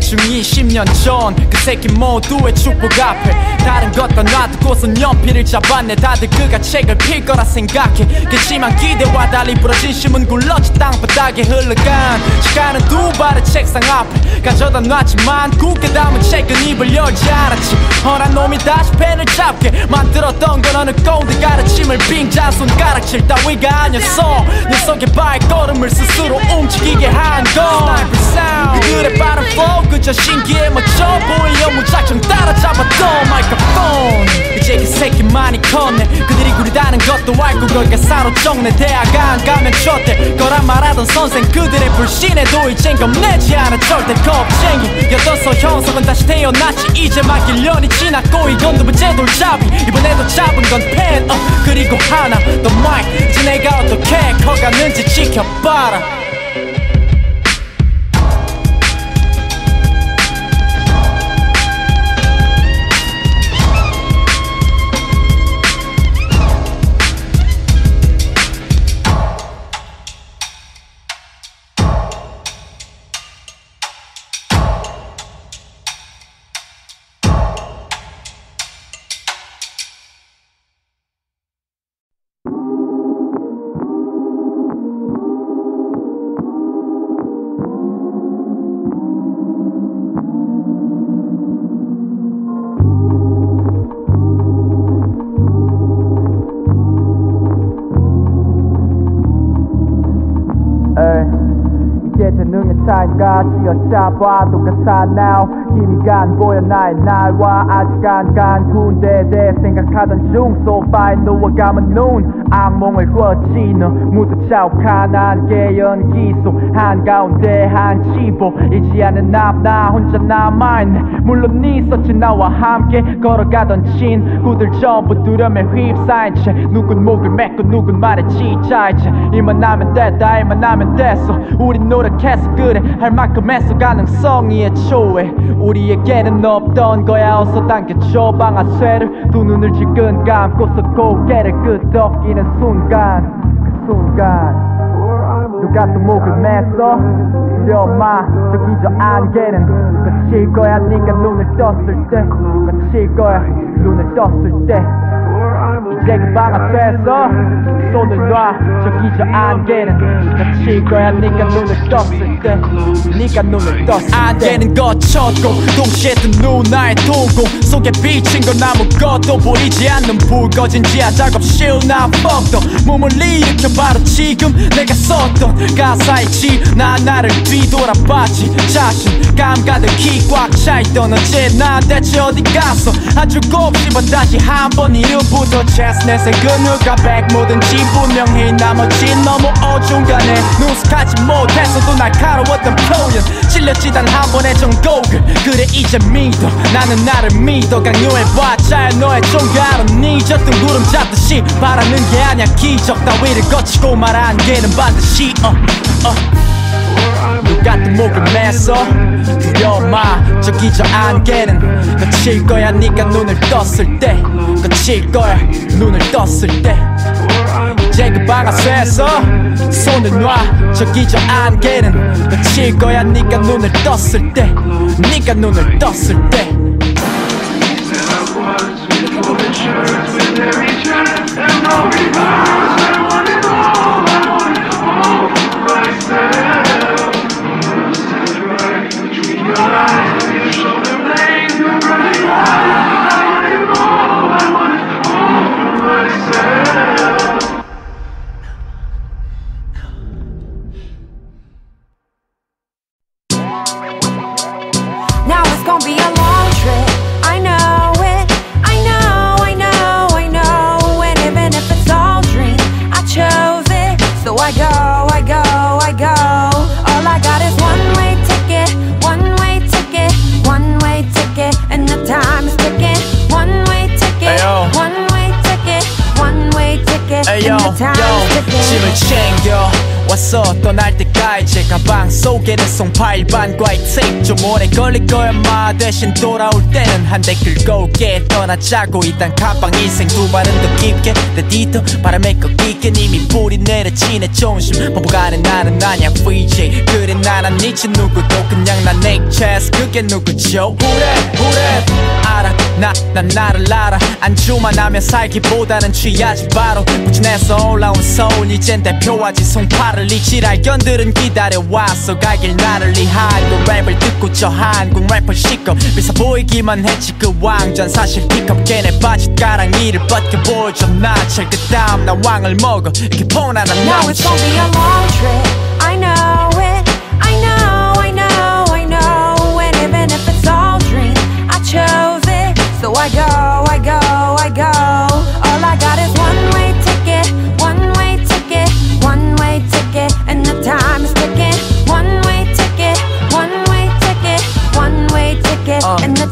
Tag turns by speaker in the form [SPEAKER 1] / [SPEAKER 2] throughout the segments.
[SPEAKER 1] 대충 20년 전 그 새끼 모두의 축복 앞에 다른 것도 놔두고선 연필을 잡았네. 다들 그가 책을 필 거라 생각해. 그치만 기대와 달리 부러진 심은 굴러지 땅바닥에 흘러간 시간은 두 발의 책상 앞에. 가져다 놨지만 굳게 담은 책은 입을 열지 않았지. 허난 놈이 다시 펜을 잡게 만들었던 건 어느 꼰대 가르침을 빙자 손가락질 따위가 아니었어. 내 속에 발걸음을 스스로 움직이게 한건. 그들의 빠른 flow 그저 신기에 맞춰 보이려 무작정 따라잡았던 마이크폰. 이제 그 새끼 많이 컸네. 그들이 구리다는 것도 알고 거기가 사로잡네. 대학 안 가면 좋대. 거란 말하던 선생 그들의 불신에도 이젠 겁내지 않아. 절대 겁쟁이. 였던 형성은 다시 태어났지. 이제 막 1년이 지났고 이건 두 번째 돌잡이. 이번에도 잡은 건펜 어, 그리고 하나 더 마이크. 이제 내가 어떻게 커가는지 지켜봐라 이게 재능의 차이인가 쥐어짜봐도 가사나오. 기미가 안 보여 나의 날와 아직 안간 군대에 대해 생각하던 중 소파에 누워감은 눈. 악몽을 모두 자욱한 안개 연기 속 한가운데 한 집보이지 않은 앞나 혼자 남아있네. 물론 있었지 나와 함께 걸어가던 친구들 전부 두려움에 휩싸인 채. 누군 목을 맺고 누군 말에 지자 이제 이만 하면 됐다 이만 하면 됐어. 우린 노력 해서 그래 할 만큼 했어 가능성이 애초에. 우리에게는 없던 거야. 어서 당겨줘 방아쇠를 두 눈을 질끈 감고서 고개를 끄덕이는 순간. 그 순간. 누가 또 목을 맸어 두려워 마 저기 저 안개는 거칠 거야. 네가 눈을 떴을 때 거칠 거야. 눈을 떴을 때 이제 그 방아쇠에서 손을 놔 저기 저 안개는 거칠 거야 네가 눈을 떴을 때 네가 눈을 떴을 때. 안개는 거쳤고 동시에 뜬 눈 나의 도공 속에 비친 건 아무것도 보이지 않는 불 꺼진 지하 작업실 나 fucked up 몸을 일으켜 바로 지금 내가 썼던 가사의 지나 나를 뒤돌아봤지. 자신감 가득히 꽉 차있던 어제 나 대체 어디 갔어? 아주 곱씹어 다시 한 번 이름부터 체스넷의 그누가 백 뭐든지 분명히 나머지 너무 어중간해. 누스하지 못했어도 날카로웠던 표현. 찔렸지 단 한 번의 정곡을 그래 이제 믿어. 나는 나를 믿어. 강요해봤자 너의 종가로 잊었던 구름 잡듯이 바라는 게 아니야. 기적 따위를 거치고 말 안개는 반드시 어, 어. 누가 또 목을 맸어 두려워 마. 저기 저 안개는 거칠 거야. 네가 눈을 떴을 때 거칠 거야. 눈을 떴을 때. 이제 그 방아쇠에서 손을 놔. 저기 저 안개는 거칠 거야. 네가 눈을 떴을 때. 네가 눈을 떴을 때.
[SPEAKER 2] Now
[SPEAKER 1] yo. 짐을 챙겨 왔어 떠날 때까지 가방 속에는 송파일반과 이 테이프 좀 오래 걸릴 거야. 마 대신 돌아올 때는 한 대 긁고 올게. 떠나자고 일단 가방 인생 두 발은 더 깊게. 내 뒤도 바람에 꺾이게. 이미 뿌리 내려치네. 조심 바보가는 나는 아냐 VJ 그래 나란 니치 누구도 그냥 난내 체스. 그게 누구죠? 후레 후레 알아 나 난 나를 알아. 안주만 하면 살기보다는 취하지 바로. 부진해서 올라온 서울 이젠 대표하지 송파를 이 지랄 견들은 기다려왔어. 가길 나를 이 한국 랩을 듣고 저 한국 래퍼 시끄. 비싸 보이기만 했지 그 왕전 사실 픽업 걔네 바짓가랑이를 벗겨 보여줘 나철. 그 다음 나 왕을 먹어. 이렇게 폰하나
[SPEAKER 2] Now it's gonna be a long trip. I know it.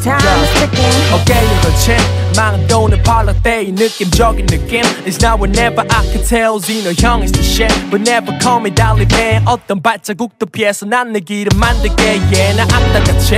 [SPEAKER 2] time is ticking.
[SPEAKER 3] 어깨에 걸친 망도는 발라대 이 느낌적인 느낌 It's now or never I can tell Zeno 형 is the shit But never call me 달리 배 어떤 발자국도 피해서 난 내 길을 만들게 yeah 나 악당같이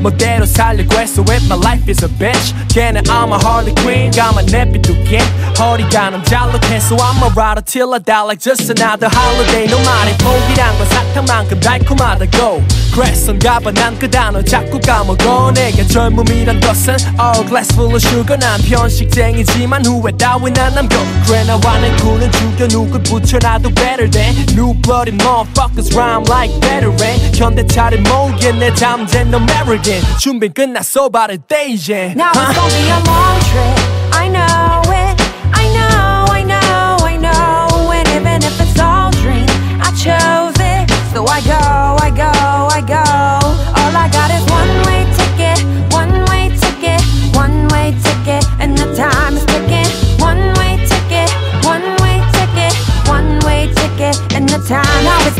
[SPEAKER 3] 멋대로 살려고 했어 with my life is a bitch 걔는 I'm a Harley Quinn 가만 내비두긴 허리가 넌 잘록해 So I'm a rider till I die like just another holiday 너 말이 포기란 건 사탕만큼 달콤하다고 그랬었가 봐난 그 단어 자꾸 까먹어 내게 젊음이란 것은 All glass full of sugar 난 편식쟁이지만 후회 따윈 안 남겨 그래 나와 내 구는 죽여 누굴 붙여놔도 better than New blooded motherfuckers rhyme like veteran 현대 차린 모에 내 잠재 no American 준비 끝났어 바를 때 이제
[SPEAKER 2] Now it's gonna be a long trip. I know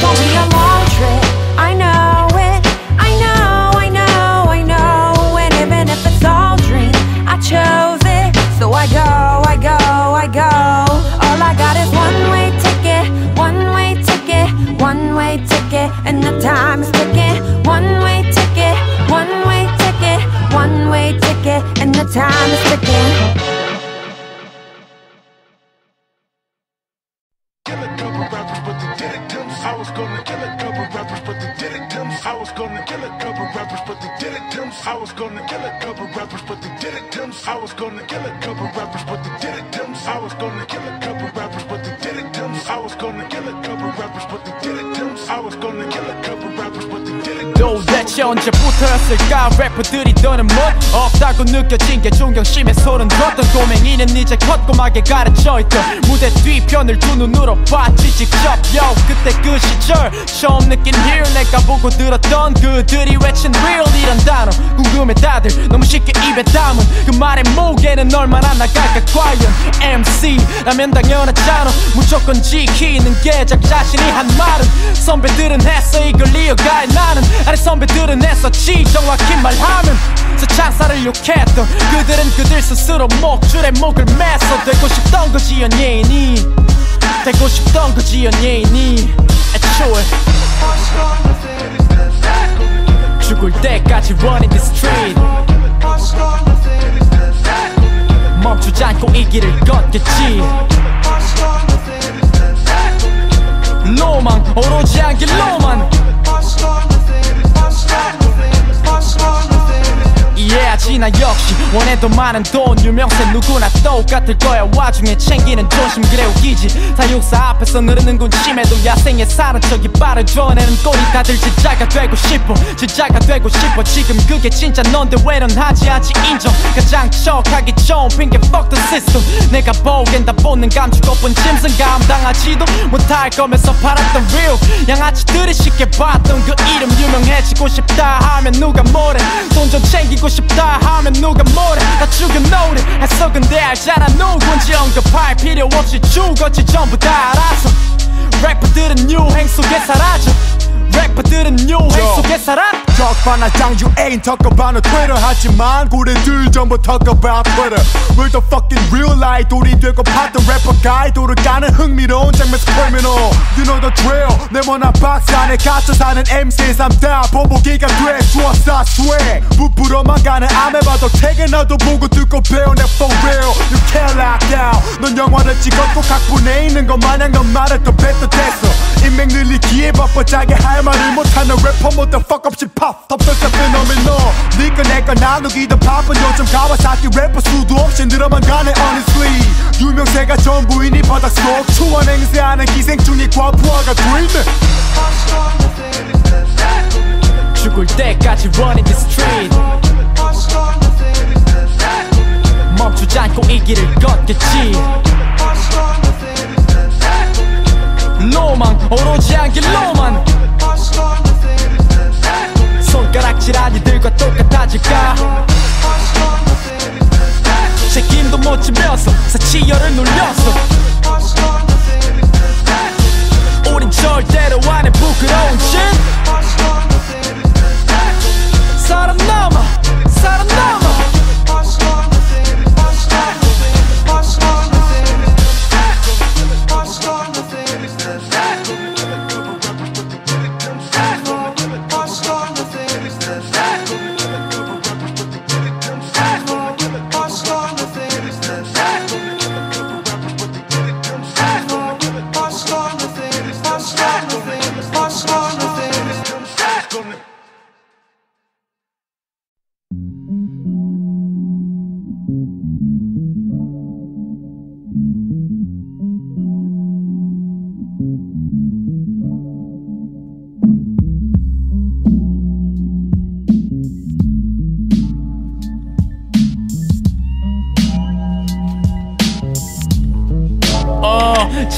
[SPEAKER 2] won't be
[SPEAKER 1] 느껴진 게 존경심에 소름 돋던 꼬맹이는 이제 컸고막에 가려져 있던 무대 뒤편을 두 눈으로 봤지 직접. Yo 그때 그 시절 처음 느낀 here 내가 보고 들었던 그들이 외친 real 이란 단어. 궁금해 다들. 너무 쉽게 입에 담은 그 말의 무게는 얼마나 나갈까 과연? MC라면 당연하잖아. 무조건 지키는 게작 자신이 한 말은. 선배들은 했어 이걸 이어가 나는. 아니 선배들은 했었지 정확히 말하면 저 찬사를 욕했던 그들은 그들 스스로 목줄에 목을 맸어. 되고 싶던 거지 연예인이 되고 싶던 거지 연예인이 애초에 죽을 때까지 running the street. 멈추지 않고 이 길을 걷겠지. 로망 오로지 한 길로만 나 역시 원해도 많은 돈 유명세 누구나 똑같을 거야. 와중에 챙기는 조심 그래 웃기지. 사육사 앞에서 느르는 군침에도 야생에 사는 척이 빠른 줘내는 꼴이 다들 진짜가 되고 싶어 진짜가 되고 싶어. 지금 그게 진짜 넌데 왜넌 하지 않지 인정. 가장 척하기 좋은 핑계 fuck the system. 내가 보기엔 다 보는 감추고픈 짐승 감당하지도 못할 거면서 팔았던 real 양아치들이 쉽게 봤던 그 이름 유명해지고 싶다 하면 누가 뭐래? 돈 좀 챙기고 싶다 하면 누가 뭐래 다 죽여놓으래. 했어 근데 알잖아 누군지 언급할 필요 없이 죽었지 전부 다 알아서 래퍼들은 유행 속에 사라져 래퍼들은 뉴웨이 속에 살아?
[SPEAKER 4] 적반하 장유 ain't talk about no Twitter. 하지만 고래들 전부 talk about Twitter. We're the fucking real life. 돌이 되고 팠던 래퍼 가이 돌을 까는 흥미로운 장면 스포미노 You know the drill. 네모난 박스 안에 갇혀 사는 MC 삼다. 본보기가 돼. 주었어 swag 부풀어만 가는 아메바도 퇴근하도 보고 듣고 배우네 for real. You can't lock down 넌 영화를 찍었고 각본에 있는 것 마냥 넌 말을 더 뱉어 됐어. 인맥 늘리기에 바빠 자기 할 말을 못하는 래퍼 못해 fuck up shit pop top first phenomenal 니가 내가 나누기도 바쁜 요즘 가와사키 래퍼 수도 없이 늘어만 가네 honestly. 유명세가 전부이니 바닷속 초원 행세하는 기생충이 과부하가 되네
[SPEAKER 1] 죽을 때까지 running the street. 멈추지 않고 이 길을 걷겠지. 로망 오로지 한 길로만 손가락질 아니들과 똑같아질까? 책임도 못 지면서 사치열을 놀렸어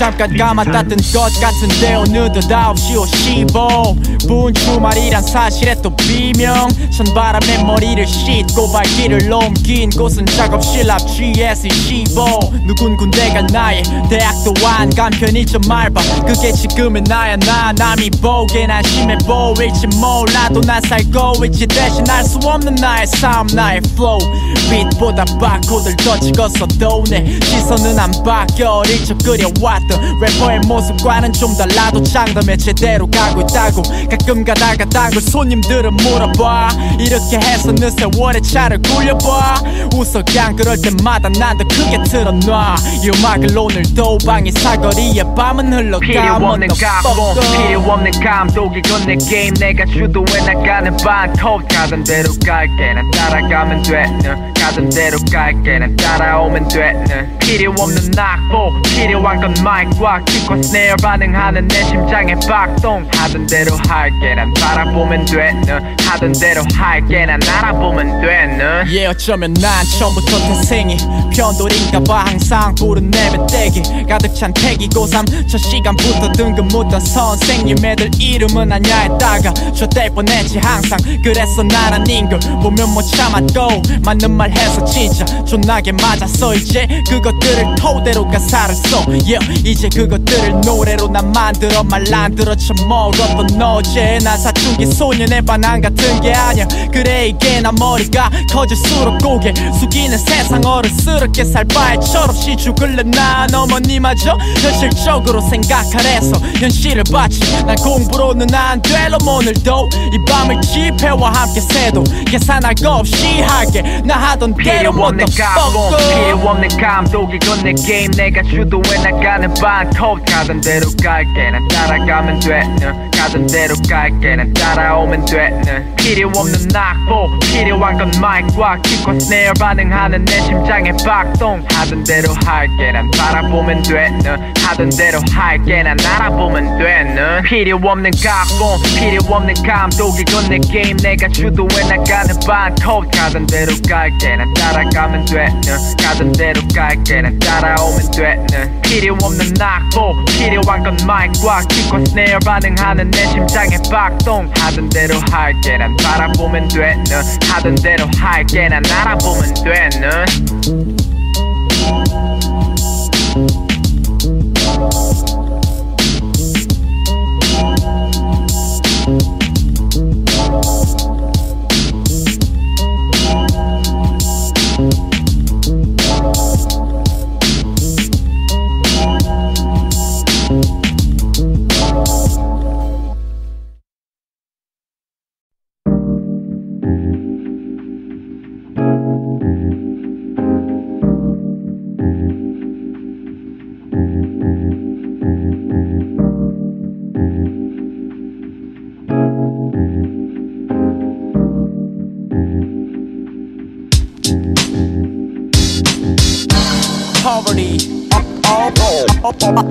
[SPEAKER 1] 잠깐 감았다던 것 같은데 어느덧 9시 55 분 주말이란 사실에 또 비명. 찬바람에 머리를 씻고 발길을 옮긴 곳은 작업실 앞 GS25 누군 군대가 나의 대학도 안 간 편의점 알바 그게 지금의 나야 나 남이 보기엔 안심해 보일지 몰라도 난 살고 있지 대신 알 수 없는 나의 삶 나의 flow. 빛보다 바코드를 더 찍었어도 내 시선은 안 바뀌어. 어릴 적 그려왔던 래퍼의 모습과는 좀 달라도 장담해 제대로 가고 있다고. 가끔 가다가 딴걸 손님들은 물어봐. 이렇게 해서 느 세월의 차를 굴려봐. 웃어 그냥 그럴 때마다 난 더 크게 틀어놔 이 음악을 오늘도 방이 사거리에 밤은 흘러가
[SPEAKER 5] 필요 없는 필요 없는 감독 이건 내 게임. 내가 주도해 나가는 반컵 가던 대로 갈게 난 따라가면 돼는. 가던 대로 갈게 난 따라오면 돼는. 필요 없는 낙보 필요한 건 마이크 와 킥과 스네어 반응하는 내 심장의 박동. 하던 대로 할게 난 바라보면 돼는. 하던 대로 할게 난 알아보면 돼는.
[SPEAKER 1] 예 어쩌면 난 처음부터 태생이 편돌인가봐. 항상 부른 내뱉대기. 가득 찬 태기 고3 첫 시간부터 등급 묻던 선생님. 애들 이름은 아냐 했다가 저뗄 뻔했지. 항상 그래서 난 아닌 걸 보면 못 참았고 맞는 말 해서 진짜 존나게 맞았어 이제. 그것들을 토대로 가사를 써. yeah, 이제 그것들을 노래로 난 만들어 말안 들어 처먹었던 어제 난 사춘기 소년의 반항 같은 게 아니야. 그래 이게 나 머리가 커질수록 고개 숙이는 세상 어른스럽게 살 바에 철없이 죽을래. 난 어머니마저 현실적으로 생각하래서 현실을 봤지 난 공부로는 안 될럼 오늘도 이 밤을 지폐와 함께 새도 계산할 거 없이 할게. 나 하던 대로 what the fuck?
[SPEAKER 5] 필요 없는 감독 이 건 내 게임. 내가 주도해 나가는 반컵 가던 대로 갈게 난 따라가면 돼는. 가던 대로 갈게 난 따라오면 돼는. 필요 없는 낙보 필요한 건 마이크와 킥과 스네어 반응하는 내 심장의 박동. 하던 대로 할게 난 바라보면 돼는. 하던 대로 할게 난 알아보면 돼는. 필요 없는 각본 필요 없는 감독 이건 내 게임 내가 주도해 나가는 반컵 가던 대로 갈게 난 따라가면 돼는. 가던 대로 갈게 난 따라오면 돼는. 필요 없는 낙보 필요한 건 마이크와 킥과 스네어 반응하는 내 심장의 박동. 하던 대로 할게 난 바라보면 돼는. 하던 대로 할게 난 알아보면 돼는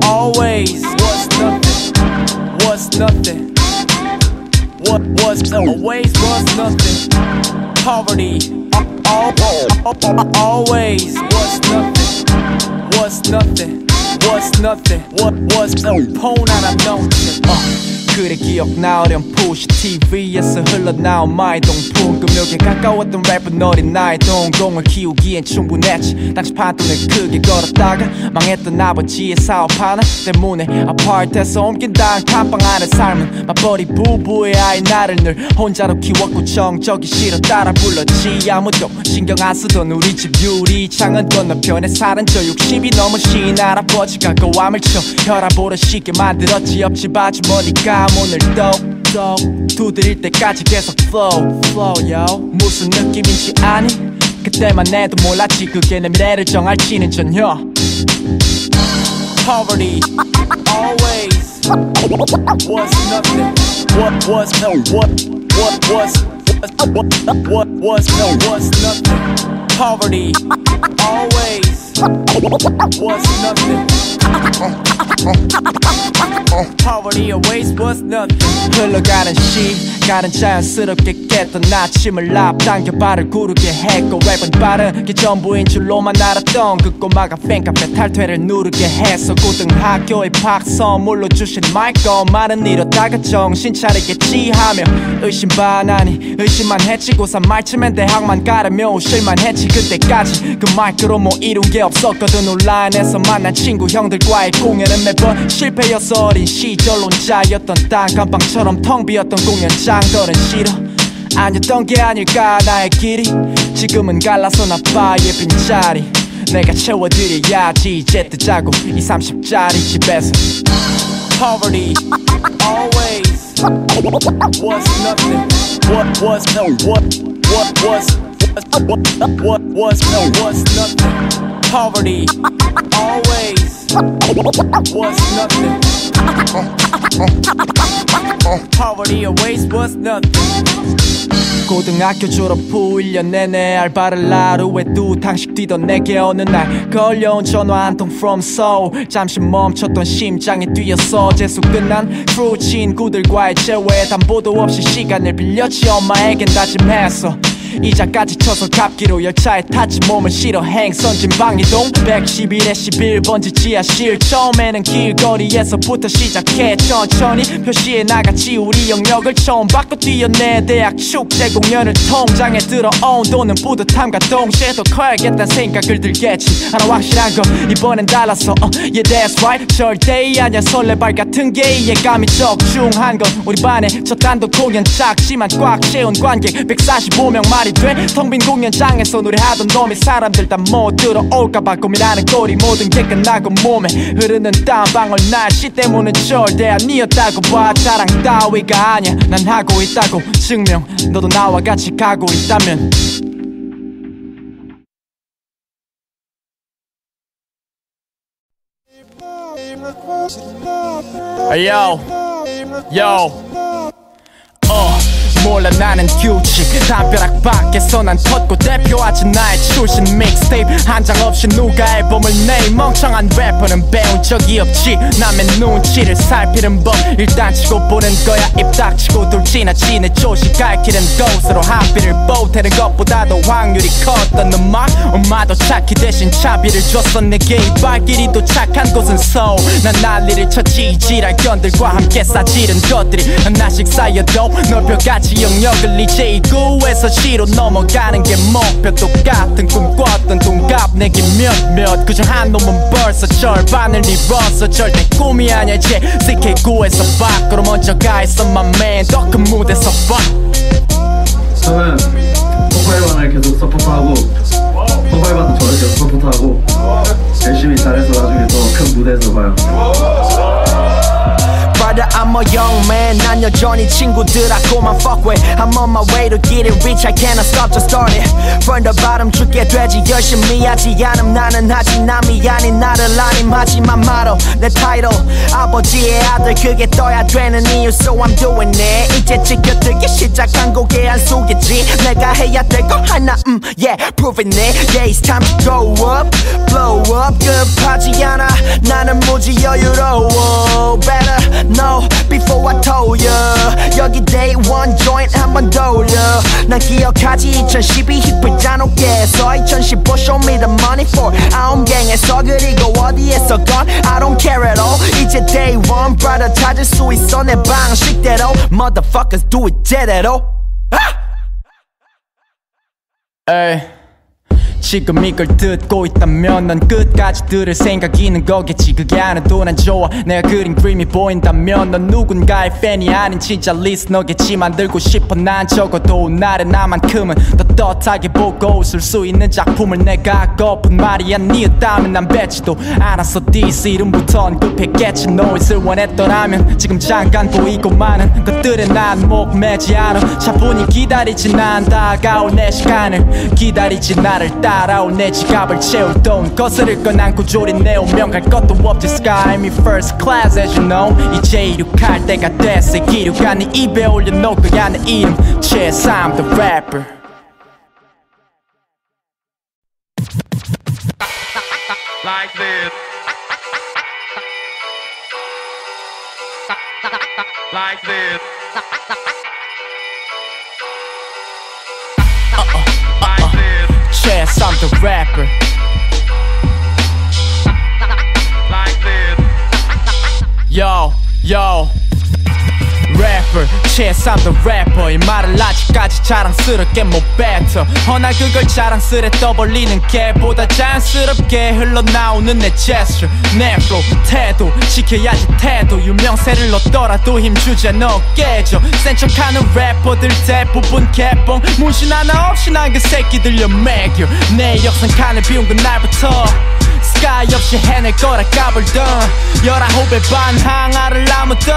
[SPEAKER 1] always. was nothing? Was nothing? What was always was nothing. Poverty. Always was nothing. Was nothing. Was nothing. What was the pawn out of nothing? 어. 그래 기억나 어렴. 푸시 TV에서 흘러나온 마이 동풍 금욕에 가까웠던 래퍼 어린 나의 동공을 키우기엔 충분했지. 당시 판돈을 크게 걸었다가 망했던 아버지의 사업 하나 때문에 아파트에서 옮긴다는 감방 안에 삶은 맞벌이 부부의 아이 나를 늘 혼자로 키웠고 정적이 싫어 따라 불렀지. 아무도 신경 안 쓰던 우리 집 유리창은 건너편에 사는 저 60이 넘으신 할아버지가 고함을 쳐 혈압 오르시게 만들었지. 옆집 아주머니가 문을 똑똑 두드릴 때까지 계속 flow flow yo 무슨 느낌인지 아니 그때만 해도 몰랐지 그게 내 미래를 정할지는 전혀 Poverty always was nothing what was no what what was what what was no was nothing Poverty always was nothing. Poverty always was nothing. 흘러가는 시간은 자연스럽게 깼던 아침을 앞당겨 발을 구르게 했고 랩은 빠르게 전부인 줄로만 알았던 그 꼬마가 팬카페 탈퇴를 누르게 했어 고등학교 입학 선물로 주신 마이크 말은 이러다가 정신 차리겠지 하며 의심 반 아니 의심만 했지 고3 말쯤엔 대학만 가려며 오실만 했지 그때까지 그 마이크로 뭐 이룬 게 없었거든. 온라인에서 만난 친구 형들과의 공연은 매번 실패였어. 어린 시절 혼자였던 땅 감방처럼 텅 비었던 공연장. 더는 싫어. 아니었던 게 아닐까. 나의 길이 지금은 갈라서 나빠의 빈자리. 내가 채워드려야지. 이제 뜨자고 이 30짜리 집에서. Poverty always was nothing. What was no what what was what was no was nothing Poverty always was nothing Poverty always was nothing 고등학교 졸업 후 1년 내내 알바를 하루에 두 탕씩 뛰던 내게 어느 날 걸려온 전화 한 통 from Seoul 잠시 멈췄던 심장이 뛰었어 재수 끝난 트루 친구들과의 재회 담보도 없이 시간을 빌렸지 엄마에겐 다짐했어 이자까지 쳐서 갚기로 열차에 탔지 몸을 실어 행선 진 방이동 111에 11번지 지하실. 처음에는 길거리에서부터 시작해. 천천히 표시에 나갔지 우리 영역을 처음 바꿔 뛰어내. 대학 축제 공연을 통장에 들어온 돈은 뿌듯함과 동시에 더 커야겠다는 생각을 들겠지. 하나 확실한 건 이번엔 달라서 uh, yeah that's right. 절대 아니야. 설레발 같은 게 이해감이 적중한 건 우리 반에 첫 단독 공연 작지만 꽉 채운 관객. 145명 말이 돼 텅 빈 공연장에서 노래하던 놈이 사람들 다 못 들어올까봐 고민하는 꼴이 모든 게 끝나고 몸에 흐르는 땀방울 날씨 때문에 절대 아니었다고 봐. 자랑 따위가 아니야. 난 하고 있다고 증명. 너도 나와 같이 가고 있다면. yo, yo, 어. 몰라 나는 규칙 담벼락 밖에서 난 컸고 대표하지 나의 출신 믹스테이프. 한 장 없이 누가 앨범을 내 멍청한 래퍼는 배운 적이 없지. 남의 눈치를 살피는 법 일단 치고 보는 거야. 입 닥치고 둘 지나치네 조시 갈길은 곳으로 합의를 보태는 것보다도 확률이 컸던 음악 엄마도 착히 대신 차비를 줬어. 내게 이 발길이 도착한 곳은 서울. 난 난리를 쳤지. 지랄 견들과 함께 싸지른 것들이 하나씩 쌓여도 넓혀가지 영역을 이제 이 구에서 시로 넘어가는 게 목표. 똑같은 꿈 꿨던 동갑 내게 몇몇. 그중 한 놈은 벌써 절반을 이뤘어. 절대 꿈이 아니야 이제 CK9에서 밖으로 먼저 가 있어 my man. 더 큰 무대서 봐.
[SPEAKER 6] 저는 포파이반을 계속 support하고 포파이반도 저를 계속 support하고 열심히 잘해서 나중에 더 큰 무대에서 봐요
[SPEAKER 1] Brother I'm a young man 난 여전히 친구들하고만 fuck with I'm on my way to get it rich I cannot stop just start it From the bottom 죽게 되지 열심히 하지 않음 나는 하지 남이 아닌 나를 아님하지만 말어 내 타이틀 아버지의 아들 그게 떠야 되는 이유 So I'm doing it 이제 지켜들기 시작한 곡의 한 수겠지 내가 해야 될 거 하나 음 yeah proving it Yeah it's time to go up blow up 급하지 않아 나는 무지 여유로워 Better know before I told you 여기 day one joint 한번 더 올려 난 기억하지 2012 힙을 짜놓게서 2015 show me the money for 아움갱에서 그리고 어디에서 건 I don't care at all 이제 day one brother 찾을 수 있어 내 방식대로 Motherfuckers do it 제대로 에이 지금 이걸 듣고 있다면 넌 끝까지 들을 생각 있는 거겠지. 그게 안 해도 난 좋아. 내가 그린 그림이 보인다면 넌 누군가의 팬이 아닌 진짜 listener겠지. 만들고 싶어 난 적어도 나를 나만큼은 더 떳떳하게 보고 웃을 수 있는 작품을 내가 하고픈 말이야 니였다면 난 뱉지도 않았어. 디스 이름부턴 급했겠지. 노이즈를 원했더라면 지금 잠깐 보이고 많은 것들에 난 목매지 않아. 차분히 기다리지 난 다가올 내 시간을 기다리지 나를 따라올 내 지갑을 채울 돈 거스를 건 안고 조린 내 운명 갈 것도 없지 sky me first class as you know 이제 이륙할 때가 됐어 기류가 네 입에 올려놓을 거야 내 이름 Chess I'm the rapper
[SPEAKER 7] like this. Like this.
[SPEAKER 1] guess I'm the rapper. Yo, yo. Rapper, chess I'm the rapper. 이 말을 아직까지 자랑스럽게 못 뱉어. 허나 그걸 자랑스레 떠벌리는 게보다 자연스럽게 흘러나오는 내 gesture. 내 flow, 태도 지켜야지 태도. 유명세를 얻더라도 힘 주제 너 깨져. 센 척하는 래퍼들 대부분 개뻥. 문신 하나 없이 난그 새끼들 연맥여 내 역선 칸을 비운 건 날부터 스카이 없이 해낼 거라 까불던 열아홉의 반 항아를 아무도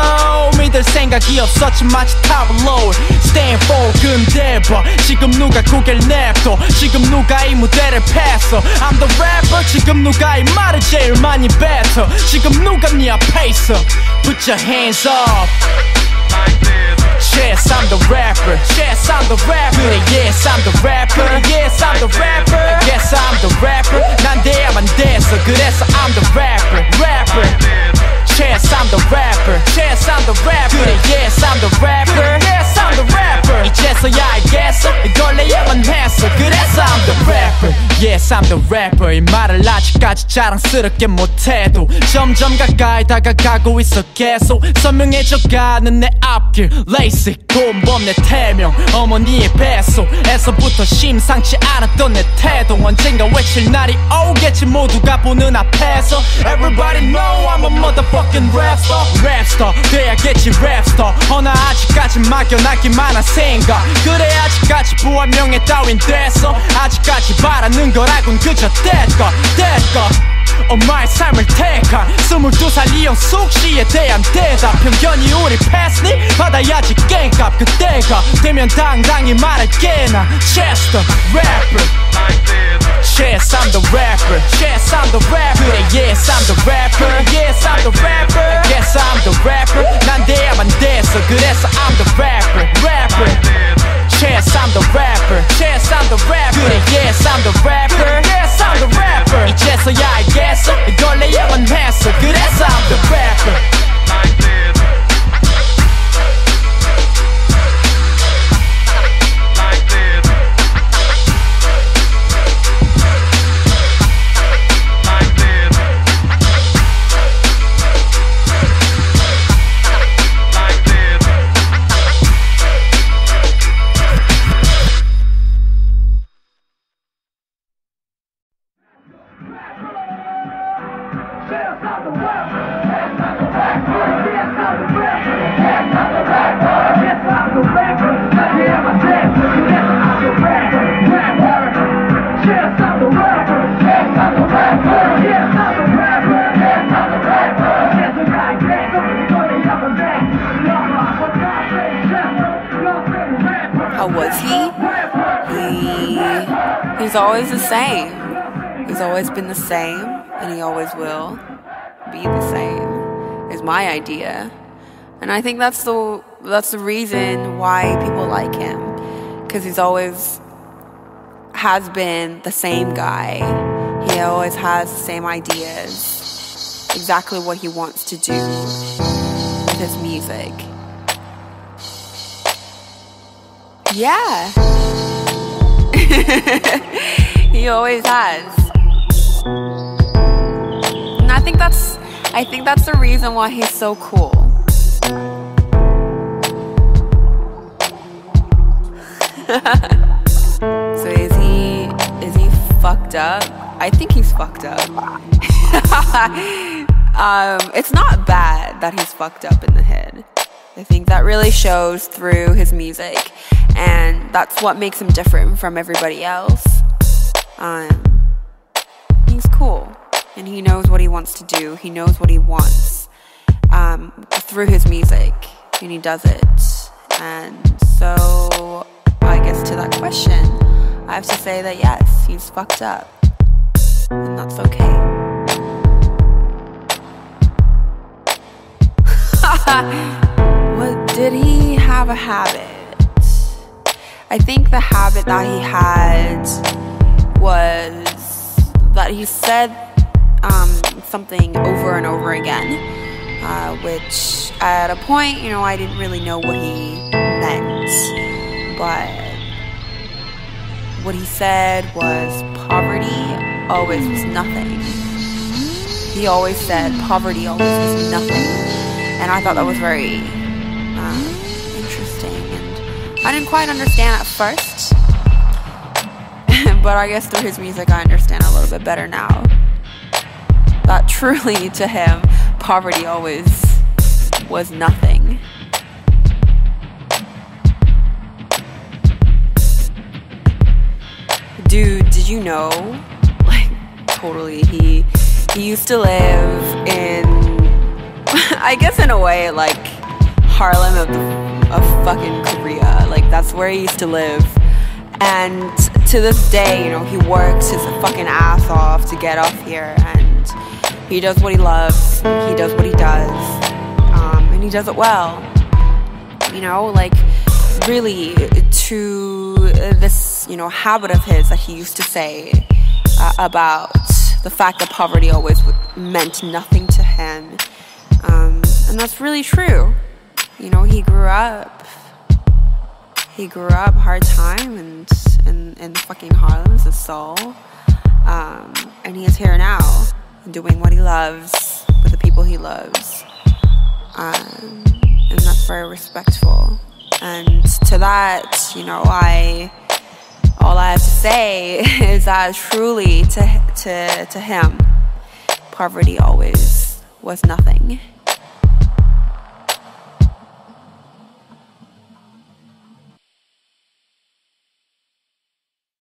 [SPEAKER 1] 믿을 생각이 없었지 마치 타블로이 Stand for 근데 봐 지금 누가 고개를 냅둬? 지금 누가 이 무대를 패서 I'm the rapper. 지금 누가 이 말을 제일 많이 뱉어? 지금 누가 네 앞에 있어? Put your hands up. Yes, I'm the rapper. Yes, I'm the rapper. 그래, yes, I'm the rapper. Yes, I'm the rapper. Yes, I'm the rapper. 난 돼야만 돼서 그래서 I'm the rapper. Rapper. Yes, I'm the rapper. Yes, I'm the rapper. 그래, yes, I'm the rapper. Yes, I'm the rapper. 이제서야 알겠어. 이걸 내야만 했어. 그래서 I'm the rapper. Yes, I'm the rapper. 이 말을 아직까지 자랑스럽게 못해도 점점 가까이 다가가고 있어 계속 선명해져가는 내 앞길 레이식 곰범 내 태명 어머니의 뱃속에서부터 심상치 않았던 내 태도 언젠가 외칠 날이 오겠지 모두가 보는 앞에서 Everybody know I'm a motherfucking rap star rap star 돼야겠지 star 허나 아직까지 막연하 기만 한 생각. 그래 아직까지 부활 명예 따윈 됐어. 아직까지 바라는 거라곤 그저 때가 때가 엄마의 삶을 택한 22살 이형 숙시에 대한 대답. 편견이 우리 패스니? 받아야지 깽값. 그때가 되면 당당히 말할게 나. Chester. Yes, I'm the rapper. Yes, I'm the rapper. 그래, yes, I'm the rapper. Yes, I'm the rapper. Yes, I'm the rapper. 난 돼야만 돼서 그래서 I'm the rapper. Rapper. Yes, I'm the rapper. Yes, I'm the rapper. 그래, yes, I'm the rapper. Yes, I'm the rapper. 이제서야 알겠어.
[SPEAKER 5] How was he? He,
[SPEAKER 2] he's always the same. He's always been the same, and he always will be the same. Is my idea, and I think that's the that's the reason why people like him, because he's always has been the same guy. He always has the same ideas, exactly what he wants to do with his music. Yeah. he always has. And I think that's I think that's the reason why he's so cool. so is he is he fucked up? I think he's fucked up. um, it's not bad that he's fucked up in the head. I think that really shows through his music, and that's what makes him different from everybody else. Um, he's cool, and he knows what he wants to do. He knows what he wants um, through his music, and he does it. And so, I guess to that question, I have to say that yes, he's fucked up, and that's okay. what did he have a habit? I think the habit that he had was that he said um, something over and over again, uh, which at a point, you know, I didn't really know what he meant. But what he said was poverty always was nothing. He always said poverty always was nothing. And I thought that was very I didn't quite understand at first. but I guess through his music, I understand a little bit better now. That truly, to him, poverty always was nothing. Dude, did you know? Like, totally, he he used to live in, I guess in a way, like Harlem of, of fucking Korea. Like, that's where he used to live. And to this day, you know, he works his fucking ass off to get off here and he does what he loves, he does what he does, um, and he does it well. You know, like really to this, you know, habit of his that he used to say uh, about the fact that poverty always meant nothing to him. Um, and that's really true. You know, he grew up he grew up hard time and in, in fucking Harlem a soul. Um, and he is here now, doing what he loves with the people he loves. Um, and that's very respectful. And to that, you know, I all I have to say is that truly to to to him, poverty always was nothing.